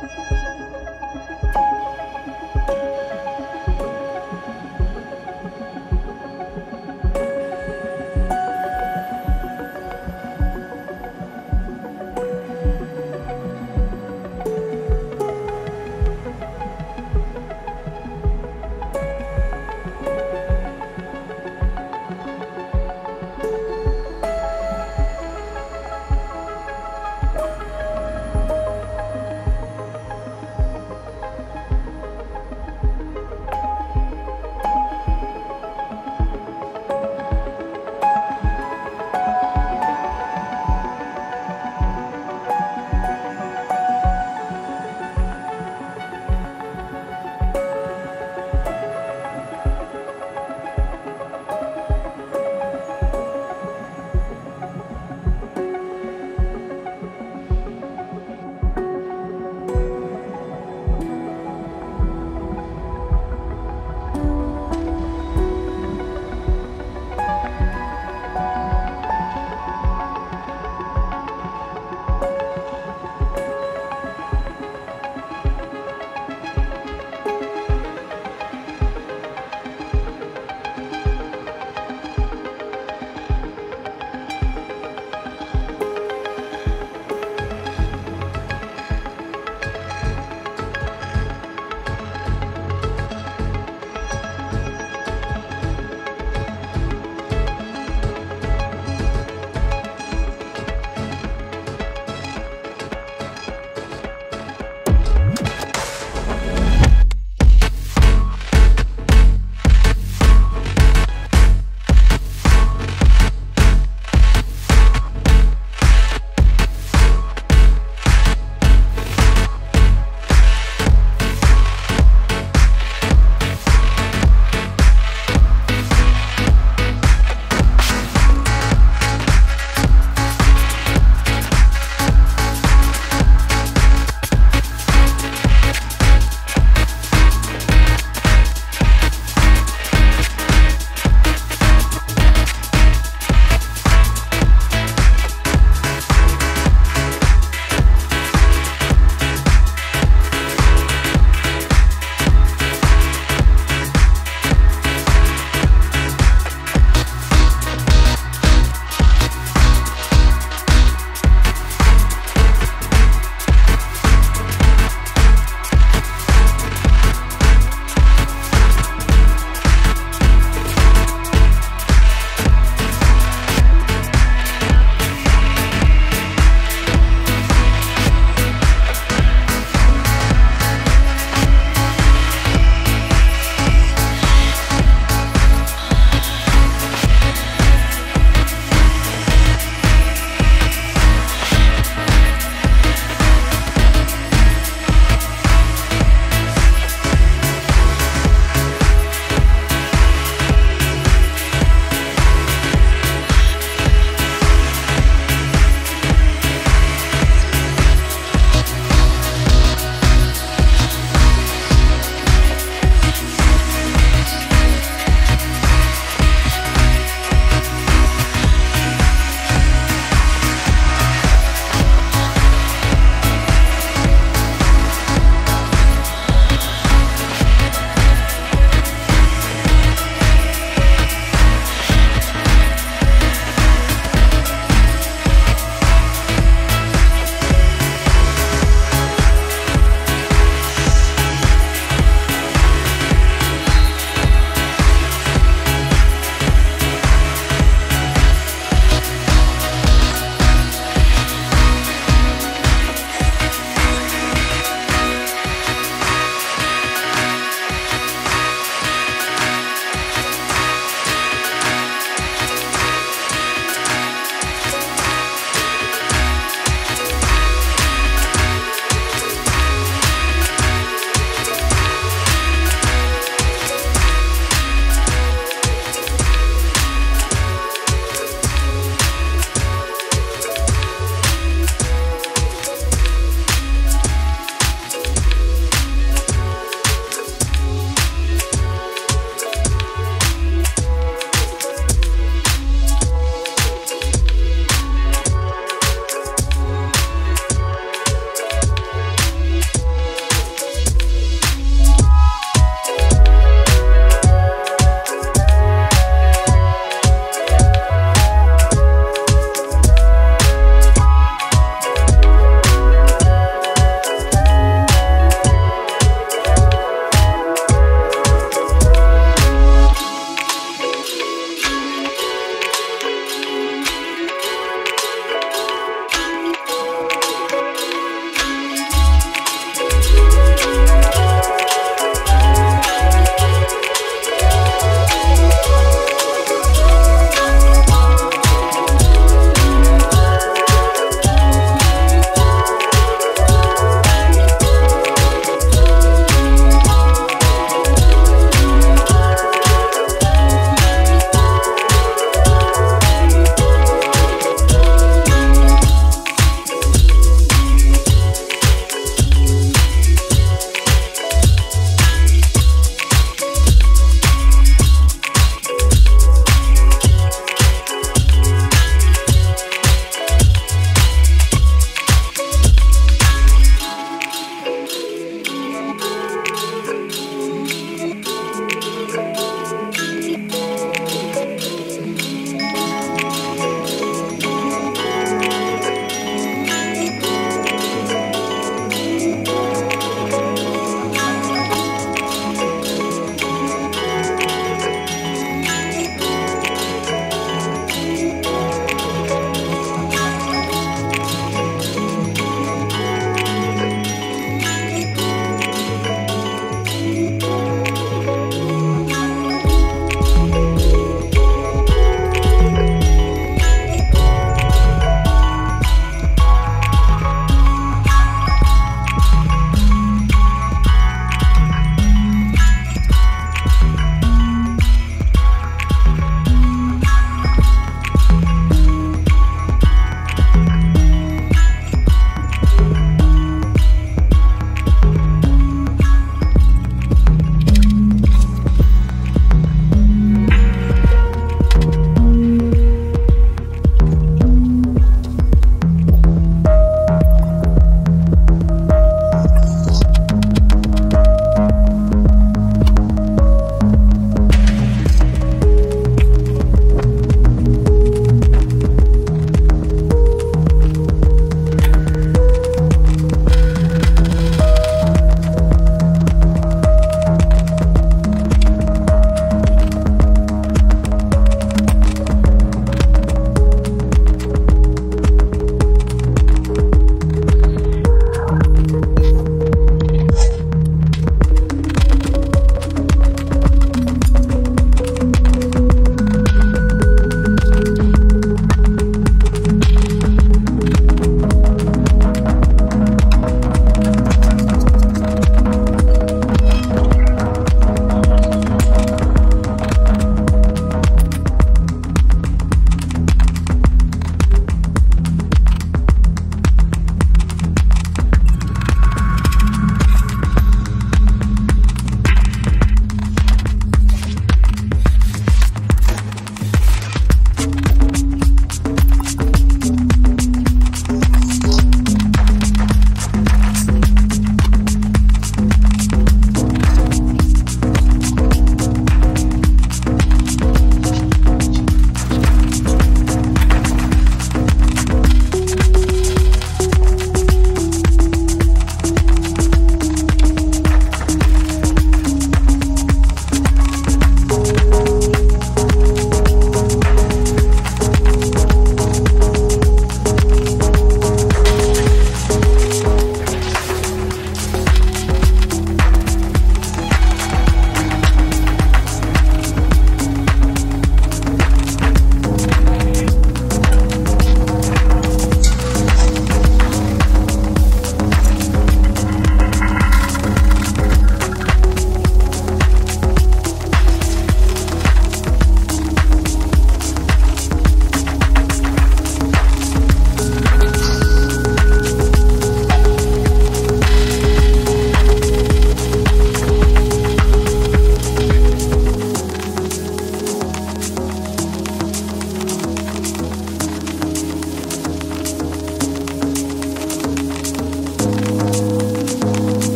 thank you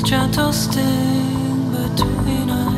this gentle sting between us.